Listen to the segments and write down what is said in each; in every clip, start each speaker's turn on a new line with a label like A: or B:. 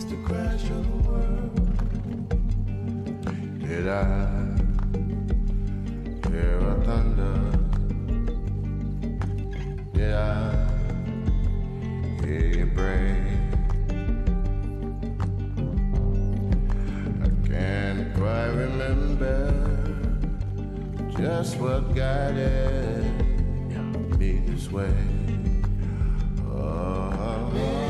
A: amidst the crash of the world. Did I hear a thunder? Did I hear you break? I can't quite remember just what guided me this way. Oh,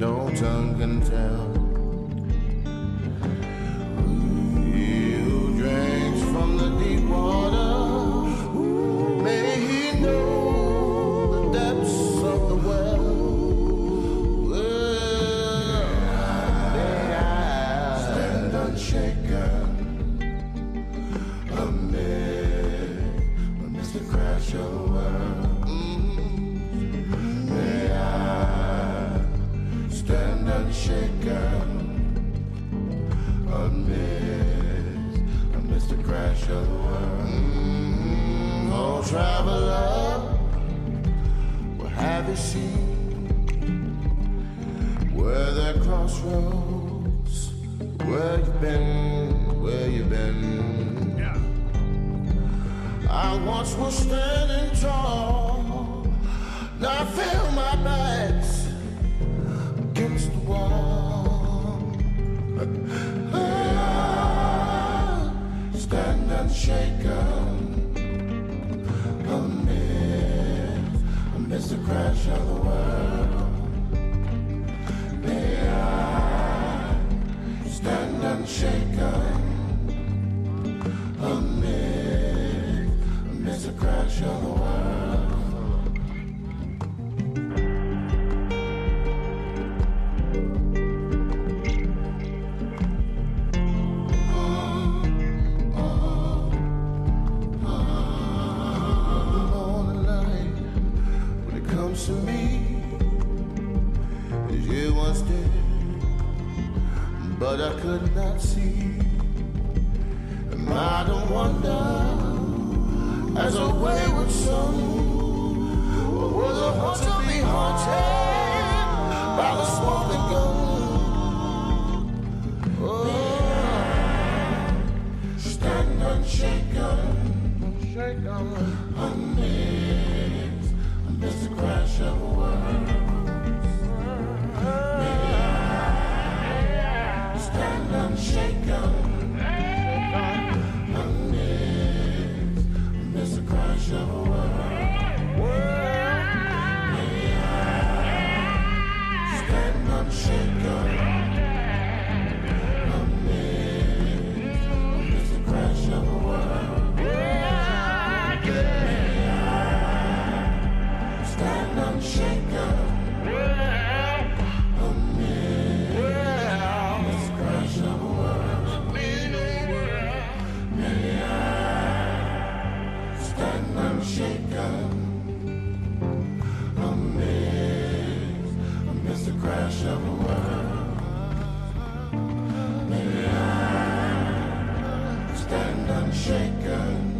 A: No tongue can tell. Who drinks from the deep water, may he know the depths of the well. Stand unshaken amid, world. The crash of the world. Mm-hmm. Oh, traveler, what have you seen? Where the crossroads, where you been, where you been? I once was standing tall, now I Stand unshaken amidst, the crash of the world. May I stand unshaken amidst, amidst the crash of the world. But I could not see. And I don't wonder, as a wayward soul, was a heart to be haunted unshaken. Amid, amidst the crash of the world. May I stand unshaken.